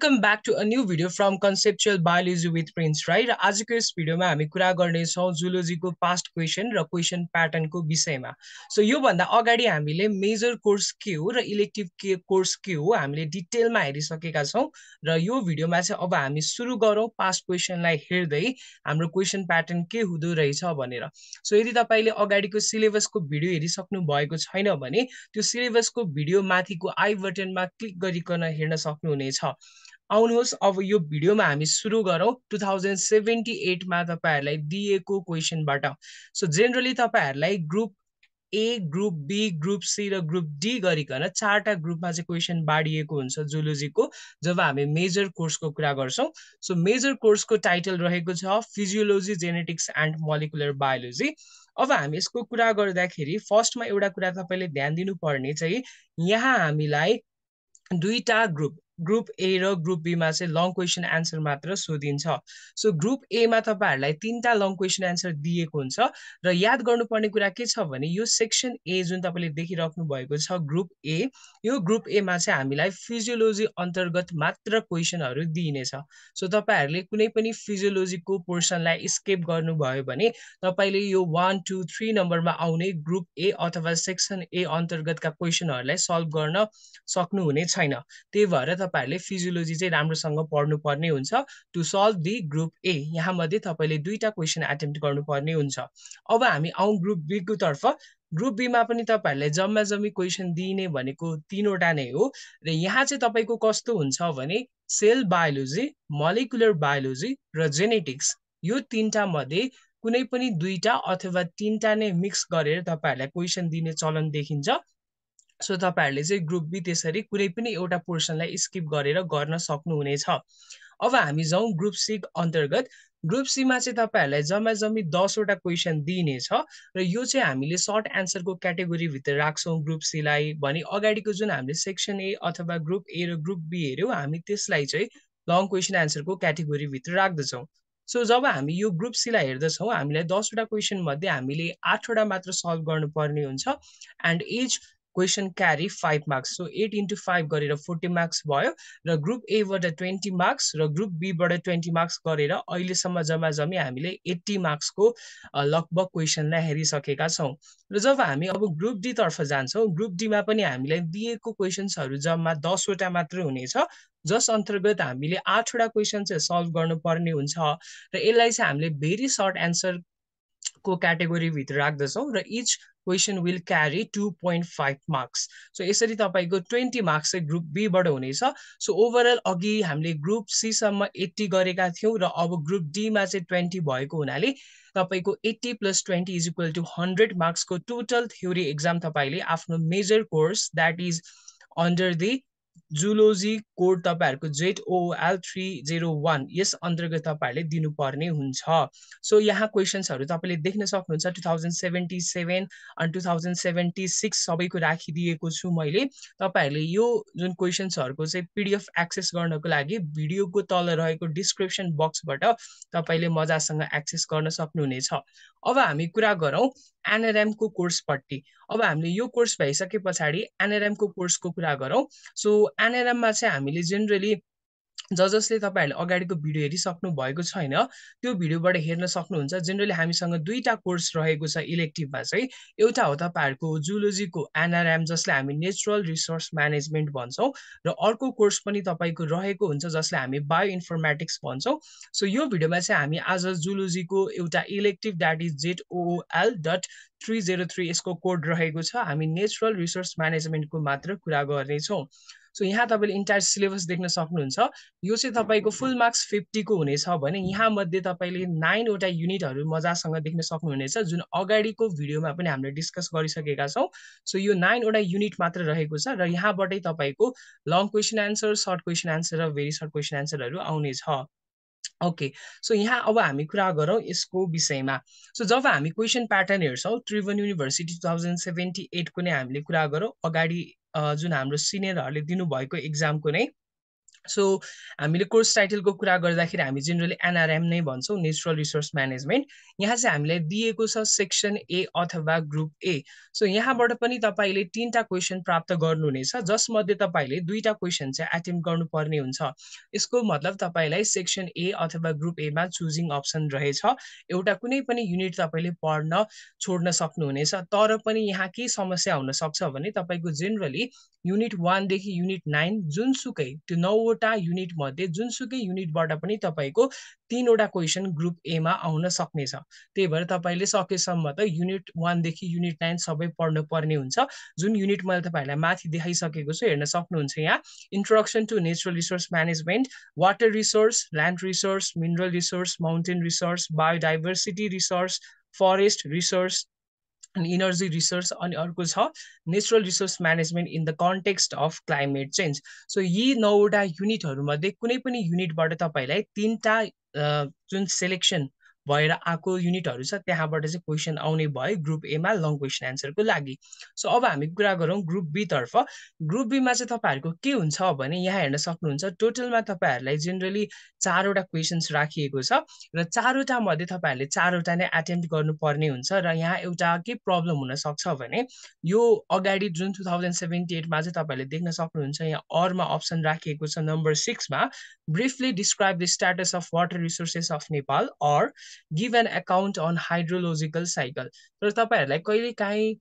Welcome back to a new video from conceptual biology with prince Rai र आजको यस भिडियोमा हामी कुरा गर्नेछौँ जुलोजीको पास्ट क्वेसन र क्वेसन प्याटर्नको विषयमा। सो योभन्दा अगाडि हामीले मेजर कोर्स के हो र इलेक्टिभ के कोर्स के हो हामीले डिटेलमा हेरिसकेका छौँ र यो भिडियोमा चाहिँ अब हामी सुरु गरौँ पास्ट क्वेसनलाई हेर्दै हाम्रो क्वेसन प्याटर्न के हुँदो रहेछ भनेर। सो यदि तपाईँले अगाडिको सिलेबसको भिडियो हेरिसक्नु भएको छैन भने त्यो सिलेबसको भिडियो माथिको आई बटनमा क्लिक गरिकन हेर्न सक्नुहुनेछ। आउनुहोस् अब यो भिडियोमा हामी सुरु गरौँ टु थाउजन्ड सेभेन्टी एटमा तपाईँहरूलाई दिएको क्वेसनबाट। सो जेनरली तपाईँहरूलाई group A group B group C र ग्रुप डी गरिकन चारवटा ग्रुपमा चाहिँ क्वेसन बाँडिएको हुन्छ जुलोजीको जब हामी मेजर कोर्सको कुरा गर्छौँ। सो मेजर कोर्सको टाइटल रहेको छ physiology genetics and molecular biology अब हामी यसको कुरा गर्दाखेरि फर्स्टमा एउटा कुरा तपाईँले ध्यान दिनुपर्ने चाहिँ यहाँ हामीलाई दुईटा ग्रुप ग्रुप ए र ग्रुप बीमा चाहिँ लङ क्वेसन एन्सर मात्र सोधिन्छ। सो ग्रुप एमा तपाईँहरूलाई तिनवटा लङ क्वेसन एन्सर दिएको हुन्छ र याद गर्नुपर्ने कुरा के छ भने यो सेक्सन ए जुन तपाईँले देखिराख्नु भएको छ ग्रुप ए यो ग्रुप एमा चाहिँ हामीलाई फिजियोलोजी अन्तर्गत मात्र क्वेसनहरू दिइनेछ। सो तपाईँहरूले कुनै पनि फिजियोलोजीको पोर्सनलाई स्केप गर्नुभयो भने तपाईँले यो वान टू थ्री नम्बरमा आउने ग्रुप ए अथवा सेक्सन ए अन्तर्गतका क्वेसनहरूलाई सल्भ गर्न सक्नुहुने छैन। त्यही भएर तपाईँहरूले फिजियोलोजी चाहिँ राम्रोसँग पढ्नुपर्ने हुन्छ। To solve the group A यहाँ मध्ये तपाईँले दुईवटा क्वेसन एटेम्प्ट गर्नुपर्ने हुन्छ। अब हामी आउँ ग्रुप बीको तर्फ। ग्रुप बीमा पनि तपाईँहरूलाई जम्मा जम्मी क्वेसन दिइने भनेको तिनवटा नै हो। र यहाँ चाहिँ तपाईँको कस्तो हुन्छ भने सेल बायोलोजी मोलिकुलर बायोलोजी र जेनेटिक्स यो तिनवटा मध्ये कुनै पनि दुईटा अथवा तिनवटा नै मिक्स गरेर तपाईँहरूलाई क्वेसन दिने चलन देखिन्छ। सो तपाईँहरूले चाहिँ ग्रुप बी त्यसरी कुनै पनि एउटा पोर्सनलाई स्किप गरेर गर्न सक्नुहुनेछ। अब हामी जाउँ ग्रुप सी अन्तर्गत। ग्रुप सीमा चाहिँ तपाईँहरूलाई जम्मा जम्मी दसवटा क्वेसन दिइनेछ र यो चाहिँ हामीले सर्ट एन्सरको क्याटेगोरीभित्र राख्छौँ ग्रुप सीलाई भने अगाडिको जुन हामीले सेक्सन ए अथवा ग्रुप ए र ग्रुप बी हेऱ्यौँ हामी त्यसलाई चाहिँ लङ क्वेसन एन्सरको क्याटेगोरीभित्र राख्दछौँ। सो जब हामी यो ग्रुप सीलाई हेर्दछौँ हामीलाई दसवटा क्वेसन मध्ये हामीले आठवटा मात्र सल्भ गर्नुपर्ने हुन्छ। And as question carry five marks so eight into five गरेर फोर्टी मार्क्स भयो र ग्रुप एबाट ट्वेन्टी मार्क्स र ग्रुप बीबाट ट्वेन्टी मार्क्स गरेर अहिलेसम्म जम्मा जम्मी हामीले एट्टी मार्क्सको लगभग क्वेसनलाई हेरिसकेका छौँ। र जब हामी अब ग्रुप डीतर्फ जान्छौँ ग्रुप डीमा पनि हामीलाई दिएको क्वेसन्सहरू जम्मा दसवटा मात्र हुनेछ जस अन्तर्गत हामीले आठवटा क्वेसन चाहिँ सल्भ गर्नुपर्ने हुन्छ र यसलाई चाहिँ हामीले भेरी सर्ट एन्सर को क्याटेगोरीभित्र राख्दछौँ र each question will carry two point five marks so यसरी तपाईँको ट्वेन्टी मार्क्स चाहिँ ग्रुप बीबाट हुनेछ. सो ओभरअल अघि हामीले ग्रुप सीसम्म एट्टी गरेका थियौँ र अब ग्रुप डीमा चाहिँ ट्वेन्टी भएको हुनाले तपाईँको eighty plus twenty is equal to hundred मार्क्सको total theory exam तपाईँले आफ्नो major course that is under the zoology code तपाईँहरूको Z O L three zero one यस अन्तर्गत तपाईँहरूले दिनुपर्ने हुन्छ। सो यहाँ क्वेसन्सहरू तपाईँले देख्न सक्नुहुन्छ। टु थाउजन्ड सेभेन्टी सेभेन अनि टु थाउजन्ड सेभेन्टी सिक्स सबैको राखिदिएको छु मैले। तपाईँहरूले यो जुन क्वेसन्सहरूको चाहिँ पिडिएफ एक्सेस गर्नको लागि भिडियोको तल रहेको डिस्क्रिप्सन बक्सबाट तपाईँले मजासँग एक्सेस गर्न सक्नुहुनेछ। अब हामी कुरा गरौँ एनआरएमको कोर्सपट्टि अब हामीले यो कोर्स भइसके पछाडि एनआरएमको कोर्सको कुरा गरौँ। सो एनआरएममा चाहिँ हामीले जेनरली ज जसले तपाईँहरूले अगाडिको भिडियो हेरिसक्नु भएको छैन त्यो भिडियोबाट हेर्न सक्नुहुन्छ। जेनरली हामीसँग दुईवटा कोर्स रहेको छ इलेक्टिभमा चाहिँ। एउटा हो तपाईँहरूको जुलोजीको एनआरएम जसलाई हामी नेचुरल रिसोर्स म्यानेजमेन्ट भन्छौँ। र अर्को कोर्स पनि तपाईँको रहेको हुन्छ जसलाई हामी बायो इन्फर्मेटिक्स भन्छौँ। सो यो भिडियोमा चाहिँ हामी आज जुलोजीको एउटा elective that is Z O L dot three zero three यसको कोड रहेको छ। हामी नेचुरल रिसोर्स म्यानेजमेन्टको मात्र कुरा गर्नेछौँ। सो यहाँ तपाईँले इन्टायर सिलेबस देख्न सक्नुहुन्छ। यो चाहिँ तपाईँको फुल मार्क्स फिफ्टीको हुनेछ भने यहाँ मध्ये तपाईँले नाइनवटा युनिटहरू मजासँग देख्न सक्नुहुनेछ जुन अगाडिको भिडियोमा पनि हामीले डिस्कस गरिसकेका छौँ। सो यो नाइनवटा युनिट मात्र रहेको छ र यहाँबाटै तपाईँको long question answer short question answer र भेरी सर्ट क्वेसन एन्सरहरू आउनेछ। ओके सो यहाँ अब हामी कुरा गरौँ यसको विषयमा। सो जब हामी क्वेसन प्याटर्न हेर्छौँ Tribhuvan university two thousand seventy एटको नै हामीले कुरा गरौँ। अगाडि जुन हाम्रो सिनियरहरूले दिनुभएको इक्जामको नै सो हामीले कोर्स टाइटलको कुरा गर्दाखेरि हामी जेनरली एनआरएम नै भन्छौँ नेचुरल रिसोर्स म्यानेजमेन्ट यहाँ चाहिँ हामीलाई दिएको छ सेक्सन ए अथवा ग्रुप ए सो यहाँबाट पनि तपाईँले तिनवटा क्वेसन प्राप्त गर्नुहुनेछ जसमध्ये तपाईँले दुईवटा क्वेसन चाहिँ एटेम्प गर्नुपर्ने हुन्छ। यसको मतलब तपाईँलाई सेक्सन ए अथवा ग्रुप एमा चुजिङ अप्सन रहेछ। एउटा कुनै पनि युनिट तपाईँले पढ्न छोड्न सक्नुहुनेछ। तर पनि यहाँ के समस्या हुनसक्छ भने तपाईँको जेनरली युनिट वानदेखि युनिट नाइन जुनसुकै त्यो नौवटा युनिट मध्ये जुनसुकै युनिटबाट पनि तपाईँको तिनवटा क्वेसन ग्रुप एमा आउन सक्नेछ। त्यही भएर तपाईँले सकेसम्म त युनिट वानदेखि युनिट नाइन सबै पढ्नु पर्ने हुन्छ। जुन युनिट मैले तपाईँहरूलाई माथि देखाइसकेको छु हेर्न सक्नुहुन्छ यहाँ। Introduction to natural resource management water resource land resource mineral resource mountain resource biodiversity resource forest resource अनि इनर्जी रिसोर्स अनि अर्को छ natural resource management in the context of climate change so यी नौवटा युनिटहरूमध्ये कुनै पनि युनिटबाट तपाईँलाई तिनवटा जुन सेलेक्सन भएर आएको युनिटहरू छ त्यहाँबाट चाहिँ क्वेसन आउने भयो ग्रुप एमा लङ क्वेसन एन्सरको लागि? सो अब हामी कुरा गरौँ ग्रुप बीतर्फ ग्रुप बीमा चाहिँ तपाईँहरूको के हुन्छ भने यहाँ हेर्न सक्नुहुन्छ टोटलमा तपाईँहरूलाई जेनरली चारवटा क्वेसन्स राखिएको छ र चारवटा मध्ये तपाईँहरूले चारवटा नै एटेम्प गर्नुपर्ने हुन्छ र यहाँ एउटा के प्रब्लम हुनसक्छ भने यो अगाडि जुन टु थाउजन्ड सेभेन्टी एटमा चाहिँ तपाईँहरूले देख्न सक्नुहुन्छ यहाँ अरमा अप्सन राखिएको छ number सिक्समा briefly describe the status of water resources of Nepal or give an account on hydrological cycle तर तपाईँहरूलाई कहिले काहीँ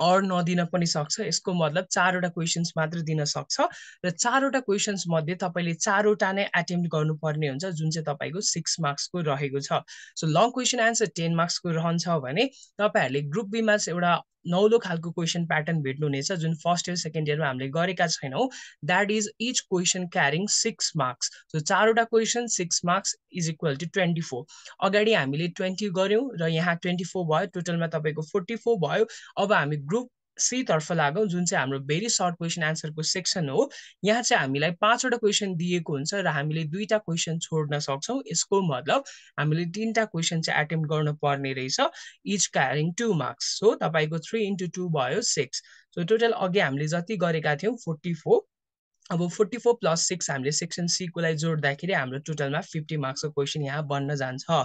अर नदिन पनि सक्छ यसको मतलब चारवटा क्वेसन्स मात्र दिन सक्छ र चारवटा क्वेसन्स मध्ये तपाईँले चारवटा नै एटेम्प गर्नुपर्ने हुन्छ जुन चाहिँ तपाईँको सिक्स मार्क्सको रहेको छ। So long question answer ten मार्क्सको रहन्छ भने तपाईँहरूले ग्रुप बीमा एउटा नौलो खालको क्वेसन प्याटर्न भेट्नुहुनेछ जुन फर्स्ट इयर सेकेन्ड इयरमा हामीले गरेका छैनौँ। That is each question carrying six marks so चारवटा question six marks is equal to twenty four अगाडि हामीले ट्वेन्टी गऱ्यौँ र यहाँ ट्वेन्टी फोर भयो। टोटलमा तपाईँको फोर्टी फोर भयो। अब हामी ग्रुप सीतर्फ लागौँ जुन चाहिँ हाम्रो भेरी सर्ट क्वेसन एन्सरको सेक्सन हो यहाँ चाहिँ हामीलाई पाँचवटा क्वेसन दिएको हुन्छ र हामीले दुईवटा क्वेसन छोड्न सक्छौँ। यसको मतलब हामीले तिनवटा क्वेसन चाहिँ एटेम्प गर्नु पर्ने रहेछ। Each carrying two marks so तपाईँको थ्री इन्टु टू भयो सिक्स सो टोटल अघि हामीले जति गरेका थियौँ फोर्टी फोर अब फोर्टी फोर प्लस सिक्स हामीले सेक्सन सीको लागि जोड्दाखेरि हाम्रो टोटलमा फिफ्टी मार्क्सको क्वेसन यहाँ बन्न जान्छ।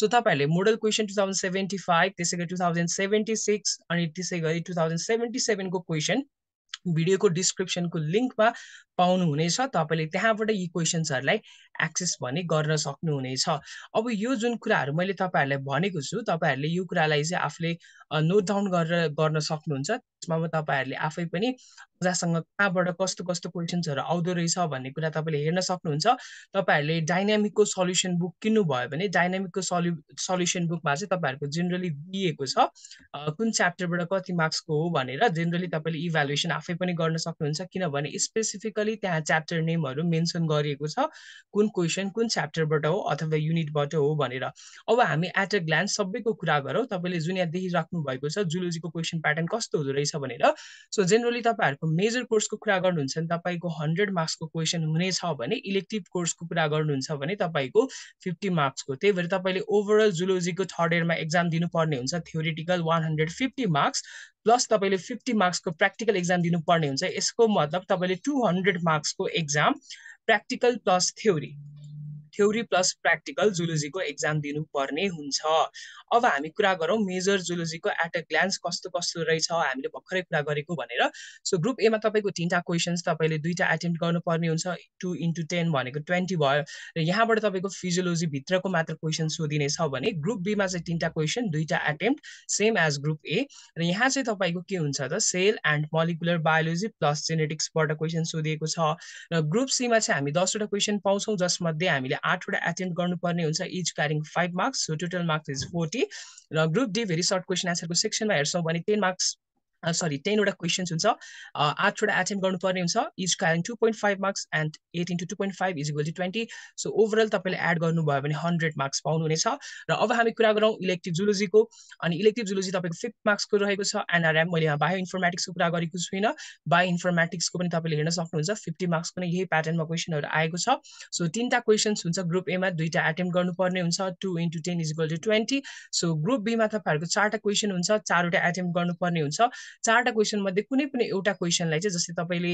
सो तपाईँहरूले model question two thousand seventy five त्यसै गरी टु थाउजन्ड सेभेन्टी सिक्स अनि त्यसै गरी टु थाउजन्ड सेभेन्टी सेभेनको क्वेसन भिडियोको डिस्क्रिप्सनको लिङ्कमा पाउनुहुनेछ तपाईँले त्यहाँबाट यी क्वेसन्सहरूलाई एक्सेस भने गर्न सक्नुहुनेछ। अब यो जुन कुराहरू मैले तपाईँहरूलाई भनेको छु तपाईँहरूले यो कुरालाई चाहिँ आफूले नोट डाउन गरेर गर्न सक्नुहुन्छ। त्यसमा तपाईँहरूले आफै पनि मजासँग कहाँबाट कस्तो कस्तो क्वेसन्सहरू आउँदो रहेछ भन्ने कुरा तपाईँले हेर्न सक्नुहुन्छ। तपाईँहरूले डाइनामिकको सल्युसन बुक किन्नुभयो भने डाइनामिकको सल्यु सल्युसन बुकमा चाहिँ तपाईँहरूको जेनरली दिएको छ कुन च्याप्टरबाट कति मार्क्सको हो भनेर जेनरली तपाईँले इभ्यालुएसन आफै पनि गर्न सक्नुहुन्छ। किनभने स्पेसिफिकली त्यहाँ च्याप्टर नेमहरू मेन्सन गरिएको छ कुन क्वेसन कुन च्याप्टरबाट हो अथवा युनिटबाट हो भनेर। अब हामी एट अ ग्लान्स सबैको कुरा गरौँ। तपाईँले जुन यहाँ देखिराख्नु भएको छ जुलोजीको क्वेसन प्याटर्न कस्तो हुँदो रहेछ भनेर। सो जेनरली तपाईँहरूको मेजर कोर्सको कुरा गर्नुहुन्छ भने तपाईँको हन्ड्रेड मार्क्सको क्वेसन हुनेछ भने इलेक्टिभ कोर्सको कुरा गर्नुहुन्छ भने तपाईँको फिफ्टी मार्क्सको त्यही भएर तपाईँले ओभरअल जुलोजीको थर्ड इयरमा एक्जाम दिनुपर्ने हुन्छ। Theoretical one hundred fifty marks plus तपाईँले फिफ्टी मार्क्सको प्र्याक्टिकल एक्जाम दिनुपर्ने हुन्छ। यसको मतलब तपाईँले two hundred मार्क्सको exam practical plus theory theory plus practical जुलोजीको exam दिनुपर्ने हुन्छ। अब हामी कुरा गरौँ मेजर जुलोजीको एट अ ग्लान्स कस्तो कस्तो रहेछ हामीले भर्खरै कुरा गरेको भनेर। सो ग्रुप एमा तपाईँको तिनवटा क्वेसन्स तपाईँले दुईवटा एटेम्प गर्नुपर्ने हुन्छ टु इन्टु टेन भनेको ट्वेन्टी भयो। र यहाँबाट तपाईँको फिजियोलोजीभित्रको मात्र क्वेसन सोधिनेछ भने ग्रुप बीमा चाहिँ तिनवटा क्वेसन दुईवटा attempt same as group A र यहाँ चाहिँ तपाईँको के हुन्छ त cell and molecular biology plus जेनेटिक्सबाट question सोधिएको छ। र ग्रुप सीमा चाहिँ हामी दसवटा क्वेसन पाउँछौँ जसमध्ये हामीले आठवटा एटेम्प गर्नुपर्ने हुन्छ each carrying five marks so total marks is forty र group D very short question एन्सरको सेक्सनमा हेर्छौँ भने टेन मार्क्स सरी टेनवटा क्वेसन्स हुन्छ आठवटा एटेम्प गर्नुपर्ने हुन्छ is carrying two point five marks and eight into two point five is equal to twenty so overall तपाईँले एड गर्नुभयो भने हन्ड्रेड मार्क्स पाउनुहुनेछ र अब हामी कुरा गरौँ इलेक्टिभ जुलोजीको अनि इलेक्टिभ जुलोजी तपाईँको फिफ्थ मार्क्सको रहेको छ एनआरएम मैले यहाँ बायो इन्फर्मेटिक्सको कुरा गरेको छुइनँ। बायो इन्फर्मेटिक्सको पनि तपाईँले हेर्न सक्नुहुन्छ फिफ्टी मार्क्स पनि यही प्याटर्नमा क्वेसनहरू आएको छ। सो तिनवटा क्वेसन्स हुन्छ ग्रुप एमा दुईवटा एटेम्प गर्नुपर्ने हुन्छ two into ten is equal to twenty so group बीमा तपाईँहरूको चारवटा क्वेसन हुन्छ चारवटा एटेम्प गर्नुपर्ने हुन्छ। चारवटा क्वेसन मध्ये कुनै पनि एउटा क्वेसनलाई चाहिँ जस्तै तपाईँले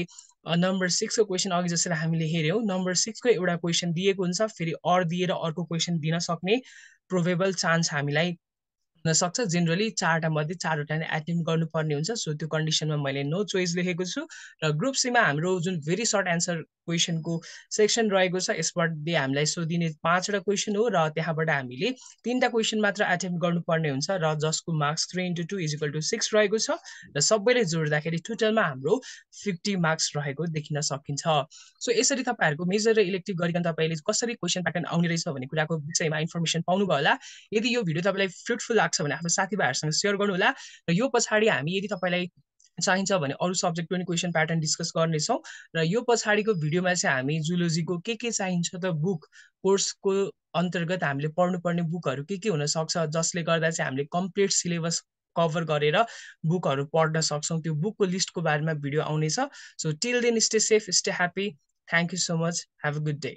नम्बर सिक्सको क्वेसन अघि जसरी हामीले हेऱ्यौँ नम्बर सिक्सको एउटा क्वेसन दिएको हुन्छ फेरि अर दिएर अर्को क्वेसन दिन सक्ने प्रोभेबल चान्स हामीलाई हुनसक्छ जेनरली चारवटा मध्ये चारवटा नै एटेम्प गर्नुपर्ने हुन्छ। सो त्यो कन्डिसनमा मैले नो चोइस लेखेको छु। र ग्रुप सीमा हाम्रो जुन भेरी सर्ट एन्सर क्वेसनको सेक्सन रहेको छ यसबाट हामीलाई सोधिने पाँचवटा क्वेसन हो र त्यहाँबाट हामीले तिनवटा क्वेसन मात्र एटेम्प गर्नुपर्ने हुन्छ र जसको marks three into two is equal two six रहेको छ र सबैले जोड्दाखेरि टोटलमा हाम्रो फिफ्टी मार्क्स रहेको देखिन सकिन्छ। सो यसरी तपाईँहरूको मेजर र इलेक्टिभ गरिकन तपाईँले कसरी क्वेसन प्याटर्न आउने रहेछ भन्ने कुराको विषयमा इन्फर्मेसन पाउनुभयो होला। यदि यो भिडियो तपाईँलाई फ्रुटफुल लाग्छ भने आफ्नो साथीभाइहरूसँग सेयर गर्नुहोला र यो पछाडि हामी यदि तपाईँलाई चाहिन्छ भने अरू सब्जेक्टको पनि क्वेसन प्याटर्न डिस्कस गर्नेछौँ। र यो पछाडिको भिडियोमा चाहिँ हामी जुलोजीको के के चाहिन्छ त बुक कोर्सको अन्तर्गत हामीले पढ्नुपर्ने बुकहरू के के हुनसक्छ जसले गर्दा चाहिँ हामीले कम्प्लिट सिलेबस कभर गरेर बुकहरू पढ्न सक्छौँ। त्यो बुकको लिस्टको बारेमा भिडियो आउनेछ। So till then stay safe stay happy thank you so much have a good day